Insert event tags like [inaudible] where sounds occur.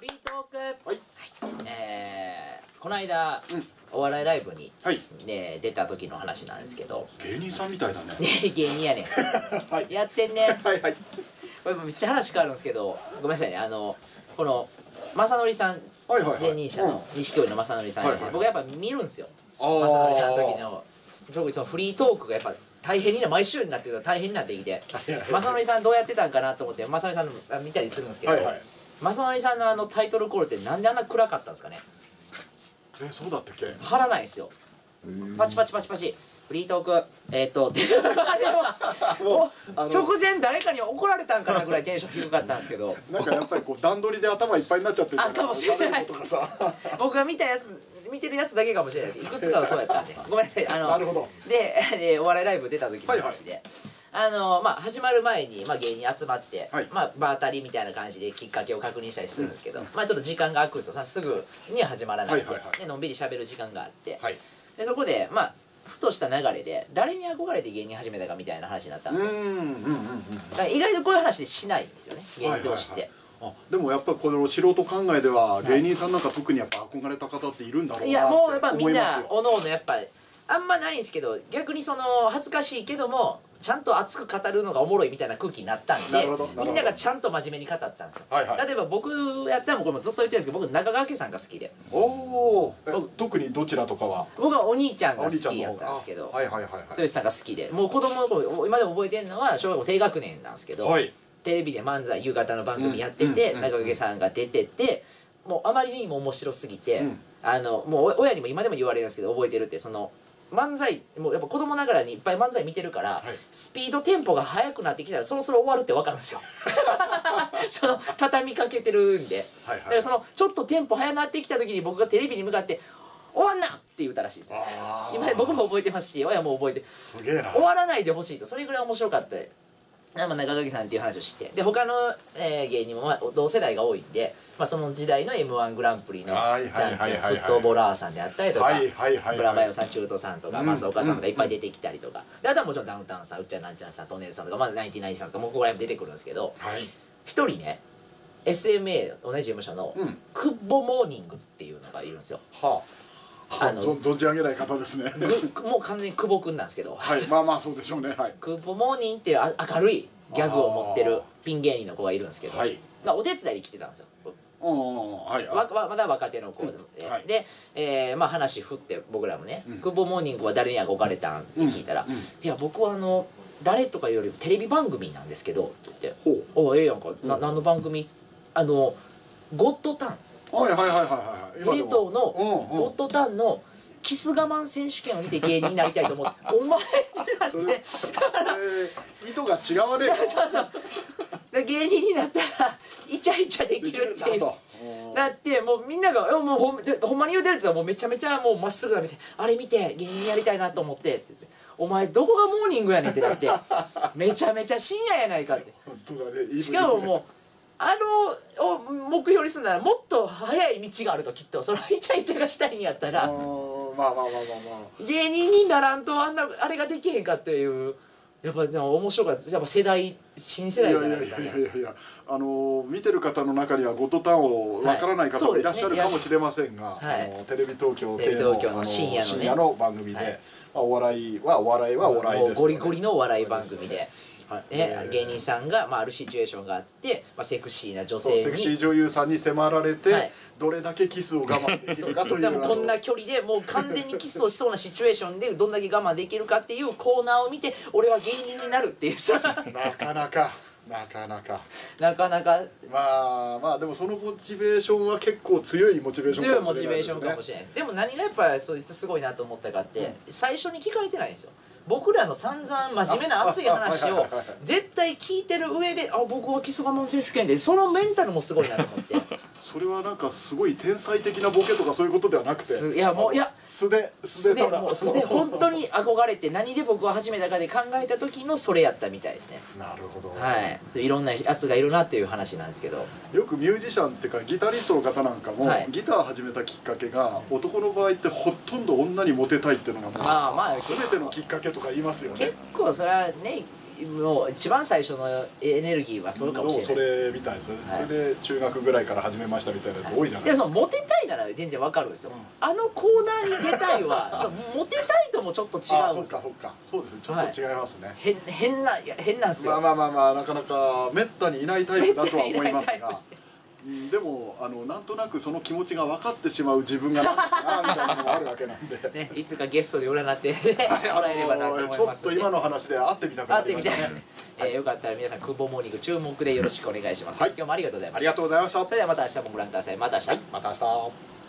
フリートーク。はい。えー、この間、うん。お笑いライブに、はい。ね、出た時の話なんですけど。芸人さんみたいだね。ね [laughs] 芸人やねん。[laughs] はい。やってんねはいはい。これめっちゃ話変わるんですけどごめんなさいね。あのこの正則さんはいはいはい。前任者の錦織の正則さん、はいはい僕やっぱ見るんですよ。正則さんの時の。特にそのフリートークがやっぱ大変にな毎週になってると大変になってきて。正則さんどうやってたんかなと思って正則さん見たりするんですけど、はいはい正則さんのあのタイトルコールってなんであんな暗かったんですかね？えそうだったっけ？張らないんですよ。パチパチパチパチ。フリートーク。えー、っと [laughs] 直前誰かに怒られたんかなぐらいテンション低かったんですけど。なんかやっぱりこう段取りで頭いっぱいになっちゃってるあかもしれない。とがさ。[laughs] 僕が見たやつ見てるやつだけかもしれないです。いくつかはそうやったんで。ごめんなさいあのなるほど。ででお笑いライブ出た時の話で、あのまあ始まる前に、まあ、芸人集まって、はい。まあ、場当たりみたいな感じできっかけを確認したりするんですけど、まあちょっと時間が空くんですよさすぐには始まらないんで,、はいはいはい。でのんびり喋る時間があって、はい。でそこでまあふとした流れで誰に憧れて芸人始めたかみたいな話になったんですよ、意外とこういう話でしないんですよね芸人同士って、あでもやっぱこの素人考えでは芸人さんなんか特にやっぱ憧れた方っているんだろういなってやもうやっぱみん思いますよ。なおのおのやっぱあんまないんですけど逆にその恥ずかしいけどもちゃんと熱く語るのがおもろいみたいな空気になったんでみんながちゃんと真面目に語ったんですよ、はいはい。例えば僕やったらもうこれもずっと言ってるんですけど僕中川家さんが好きで。おお特にどちらとかは？僕はお兄ちゃんがお好きやったんですけどあはいはいはいはい。剛さんが好きで。もう子供の頃今でも覚えてるのは小学校低学年なんですけど、はい。テレビで漫才夕方の番組やってて、うんうん中掛さんが出ててもうあまりにも面白すぎて、うん。あのもう親にも今でも言われるんですけど覚えてるってその漫才もうやっぱ子供ながらにいっぱい漫才見てるから、はい。スピードテンポが速くなってきたらそろそろ終わるって分かるんですよ。[laughs] その畳みかけてるんで、はいだからそのちょっとテンポ速くなってきた時に僕がテレビに向かって「終わんな!」って言ったらしいです今僕も覚えてますし親も覚えて。すげえな。終わらないでほしいと。それぐらい面白かった。あまあ中垣さんっていう話をして。で他の、えー芸人も、まあ、同世代が多いんで、まあ、その時代の m 1グランプリのフットボラーさんであったりとか、はいはいはいブラマはいヨさん中途さんとか、うん。増岡さんとかいっぱい出てきたりとか、であとはもちろんダウンタウンさんうっちゃんなんちゃんさんトネーズさんとか、まあ、ナインティナインさんとかもうここら辺も出てくるんですけどはい。一人ね SMA 同じ事務所のうん。クッボモーニングっていうのがいるんですよ。はあ。はああの [laughs] ぞ存じ上げない方ですね。ぐもう完全に久保くんなんですけど。はいまあまあそうでしょうね。はい。クーポモーニンっていうあ明るいギャグを持ってるピン芸人の子がいるんですけど、はい。まあ、お手伝いで来てたんですよ。はいわわまだ若手の子で、うん。はい。で、えーまあ、話振って僕らもねうん「クーポモーニングは誰に憧れたん?」って聞いたら「うんうんいや僕はあの誰とかよりテレビ番組なんですけど」って言ってほう「おええやんか、なうん。何の番組?」あのゴッドタンはいはいはいはいはい冷凍のゴッドタンのキス我慢選手権を見て芸人になりたいと思って「[laughs] お前」ってなって。えー意図が違わねで芸人になったらイチャイチャでえきるっていう。とだってもうみんなが「えもうほんでほんまに言うてる」って言ったらもうめちゃめちゃもうまっすぐなめて「あれ見て芸人やりたいなと思って」って。言って「お前どこがモーニングやねん」って。なってめちゃめちゃ深夜やないかって。[laughs] しかももうあのを目標にするならもっと早い道があるときっとそのイチャイチャがしたいんやったあらーまあまあまあまあまあ。芸人にならんとあんなあれができへんかっていうやっぱでも面白かった。やっぱ世代新世代じゃないですかいやいやねいやいやあのー見てる方の中にはゴッドタンをわからない方もい。らっしゃるかもしれませんが、はいあのテレビ東京テレビ東京のあ深夜のね。の番組で、はい。まあ、お笑いはお笑いはお笑いですゴリゴリのお笑い番組で、はいねえー芸人さんが、まあ、あるシチュエーションがあって、まあ、セクシーな女性そうセクシーに女優さんに迫られて、はい。どれだけキスを我慢できるかという。こんな距離でもう完全にキスをしそうなシチュエーションでどんだけ我慢できるかっていうコーナーを見て俺は芸人になるっていうさ。なかなか。なかなか。なかなか。まあまあでもそのモチベーションは結構強いモチベーション強いかもモチベーシしれないですね。ョンかもしれない。でも何がやっぱそいつすごいなと思ったかって、最初に聞かれてないんですよ僕らの散々真面目な熱い話を絶対聞いてる上で「あ僕は基礎我慢選手権で」そのメンタルもすごいなと思って。[laughs] それはなんかすごい天才的なボケとかそういうことではなくて。すいやもういや素で素素ででただ。もう素で本当に憧れて何で僕が始めたかで考えた時のそれやったみたいですね。なるほど、はい。でいろんなやつがいるなっていう話なんですけど。よくミュージシャンっていうかギタリストの方なんかも、はい。ギター始めたきっかけが男の場合ってほとんど女にモテたいっていうのがもうああまあ全てのきっかけとか言いますよね。結構それはねもう一番最初のエネルギーはそれかもしれない。それみたいです、はい、それで中学ぐらいから始めましたみたいなやつ多いじゃないですか、はい、でもモテたいなら全然わかるんですよ、うん、あのコーナーに出たいは [laughs] モテたいともちょっと違うんですよ。そうかそうか。そうですねちょっと違いますね、はい、変変な変なんですよ。まあまあまあまあなかなかめったにいないタイプだとは思いますが [laughs] でもあのなんとなくその気持ちが分かってしまう自分がなんかなみたいなのがあるわけなんで、ね、いつかゲストで占って [laughs] もらえればなと思います、ちょっと今の話で会ってみたくなりました。ねえー、よかったら皆さんクボモーニング注目でよろしくお願いします、はい、今日もありがとうございました。ありがとうございました。それではまた明日もご覧くださいまた明日、はい、また明日